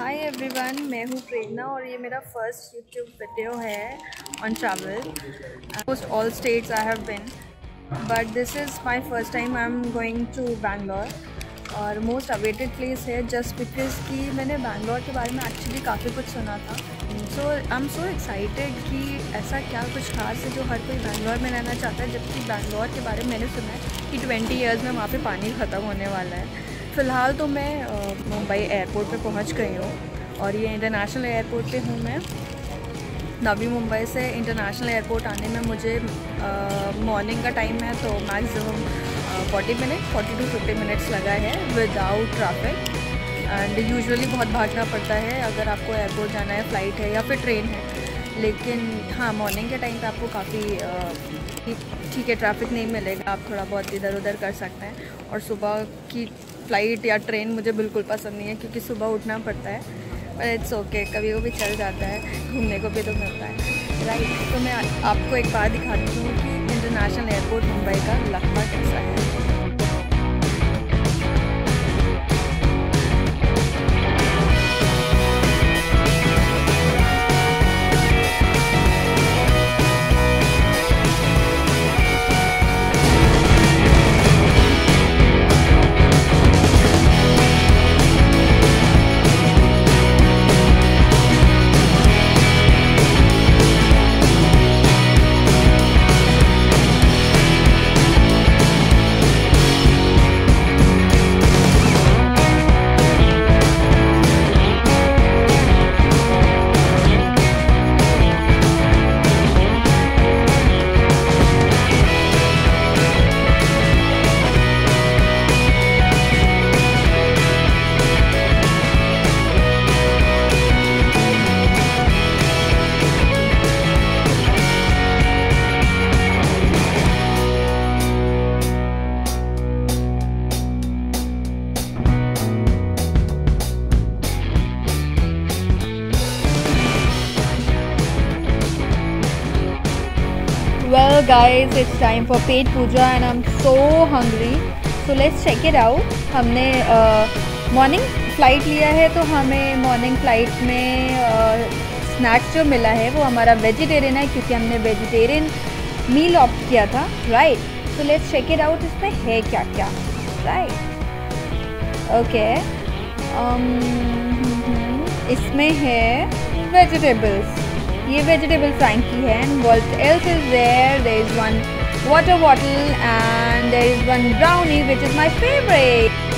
Hi everyone मैं हूँ प्रेरणा और ये मेरा फ़र्स्ट यूट्यूब वीडियो है on travel most all states I have been but this is my first time I am going to Bangalore और most awaited place है just because कि मैंने बैंगलोर के बारे में एक्चुअली काफ़ी कुछ सुना था. सो आई एम सो एक्साइटेड कि ऐसा क्या कुछ खास है जो हर कोई बैंगलोर में रहना चाहता है, जबकि बैंगलोर के बारे में मैंने सुना है कि ट्वेंटी ईयर्स में वहाँ पे पानी ख़त्म होने वाला है. फ़िलहाल तो मैं मुंबई एयरपोर्ट पे पहुँच गई हूँ और ये इंटरनेशनल एयरपोर्ट पे हूँ मैं। नवी मुंबई से इंटरनेशनल एयरपोर्ट आने में मुझे मॉर्निंग का टाइम है तो maximum forty minute forty to fifty minutes लगा है विदाउट ट्रैफ़िक एंड यूजुअली बहुत भागना पड़ता है अगर आपको एयरपोर्ट जाना है फ़्लाइट है या फिर ट्रेन है। लेकिन हाँ मॉर्निंग के टाइम पे आपको काफ़ी ठीक है ट्रैफ़िक नहीं मिलेगा। आप थोड़ा बहुत इधर उधर कर सकते हैं। और सुबह की फ़्लाइट या ट्रेन मुझे बिल्कुल पसंद नहीं है क्योंकि सुबह उठना पड़ता है पर इट्स ओके कभी कभी चल जाता है, घूमने को भी तो मिलता है। राइट तो मैं आपको एक बार दिखाती हूँ कि इंटरनेशनल एयरपोर्ट मुंबई का लगभग कैसा है। Guys it's time for paid puja and i'm so hungry. So let's check it out. हमने मॉर्निंग uh, फ़्लाइट लिया है तो हमें मॉर्निंग फ़्लाइट में स्नैक्स uh, जो मिला है वो हमारा वेजिटेरियन है क्योंकि हमने वेजिटेरियन मील ऑप्ट किया था right so let's check it out इसमें है क्या क्या राइट ओके इसमें है वेजिटेबल्स ये वेजिटेबल फ्रैंकी है and what else is there there is one water bottle and there is one brownie which is my favourite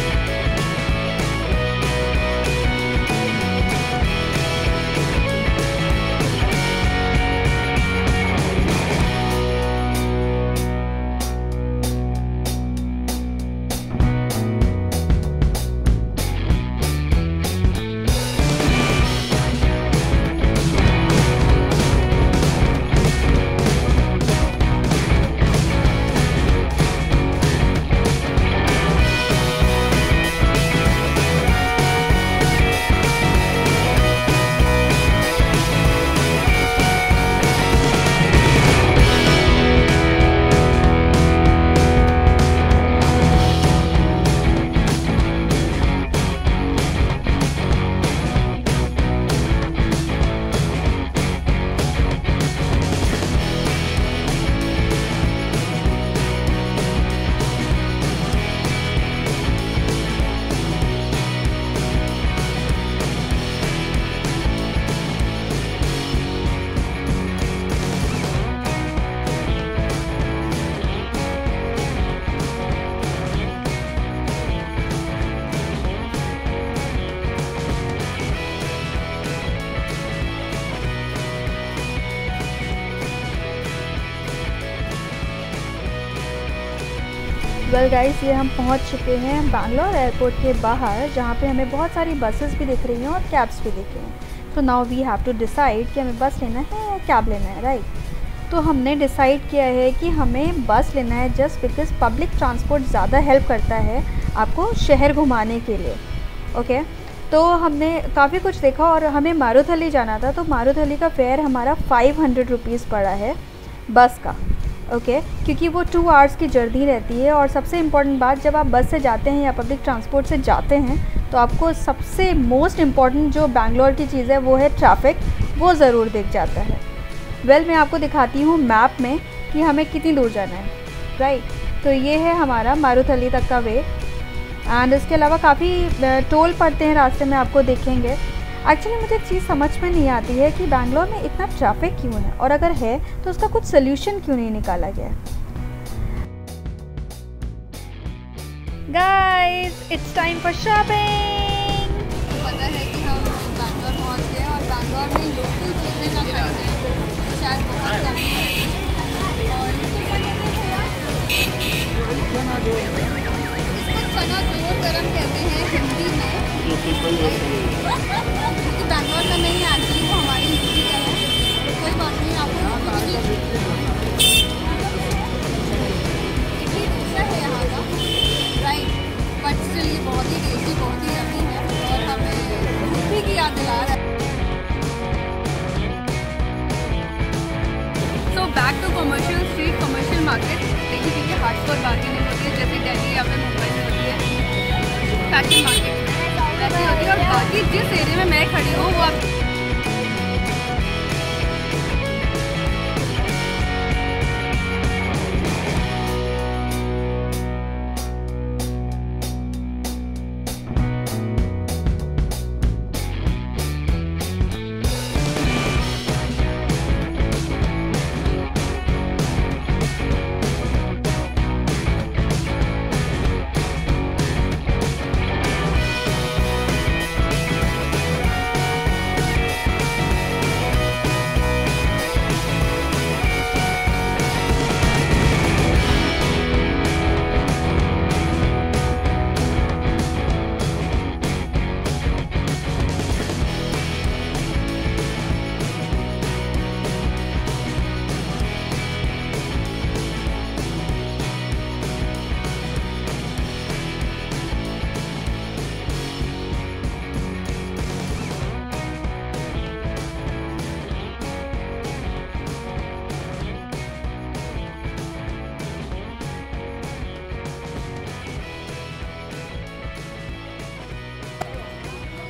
Well guys ये हम पहुँच चुके हैं बैंगलोर एयरपोर्ट के बाहर, जहाँ पे हमें बहुत सारी बसेस भी दिख रही हैं और कैब्स भी दिख रही हैं। तो now we have to decide कि हमें बस लेना है या कैब लेना है राइट तो हमने डिसाइड किया है कि हमें बस लेना है जस्ट बिकॉज़ पब्लिक ट्रांसपोर्ट ज़्यादा हेल्प करता है आपको शहर घुमाने के लिए ओके okay? तो हमने काफ़ी कुछ देखा और हमें मारुथली जाना था तो मारुथली का फेयर हमारा फाइव हंड्रेड रुपीज़ पड़ा है बस का। Okay okay? क्योंकि वो टू आवर्स की जर्नी रहती है और सबसे इंपॉर्टेंट बात जब आप बस से जाते हैं या पब्लिक ट्रांसपोर्ट से जाते हैं तो आपको सबसे मोस्ट इंपॉर्टेंट जो बैंगलोर की चीज़ है वो है ट्रैफ़िक वो ज़रूर दिख जाता है वेल well, मैं आपको दिखाती हूँ मैप में कि हमें कितनी दूर जाना है राइट right? तो ये है हमारा मारुथली तक का वे एंड इसके अलावा काफ़ी टोल पड़ते हैं रास्ते में आपको देखेंगे एक्चुअली मुझे एक चीज़ समझ में नहीं आती है कि बैंगलोर में इतना ट्रैफ़िक क्यों है? और अगर है तो उसका कुछ सोल्यूशन क्यों नहीं निकाला गया? Guys it's time for shopping पता है कि हम बैंगलोर पहुँच गए और बैंगलोर में लोकल चीज़ें ना खाई शायद बहुत कम इसको चना ज़ोर गरम कहते हैं। क्योंकि बैंगलोर में नहीं आती वो हमारी है कोई बात नहीं आपको इडली डोसा है यहाँ का राइट बट बहुत ही टेस्टी बहुत ही है और हमें यूपी की याद दिला रहा है so back to commercial street commercial market देखिए देखिए हार्ड कोर बार्गेनिंग होती है, जैसे दिल्ली या फिर मुंबई में होती है. फ़ैशन मार्केट बाकी जिस एरिया में मैं खड़ी हूँ वो आप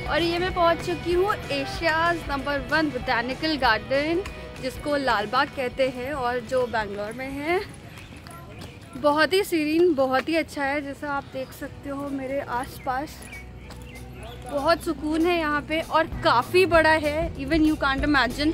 और ये मैं पहुँच चुकी हूँ Asia's number one botanical garden जिसको लाल बाग कहते हैं और जो बेंगलोर में है। बहुत ही सीरीन बहुत ही अच्छा है, जैसा आप देख सकते हो मेरे आसपास। बहुत सुकून है यहाँ पे और काफ़ी बड़ा है even you can't imagine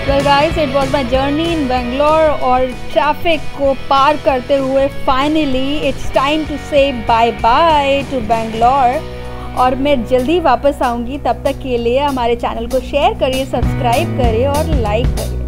well guys it was my journey in Bangalore और ट्रैफ़िक को पार करते हुए finally it's time to say bye bye to Bangalore और मैं जल्दी वापस आऊँगी। तब तक के लिए हमारे चैनल को शेयर करिए सब्सक्राइब करिए और लाइक करिए।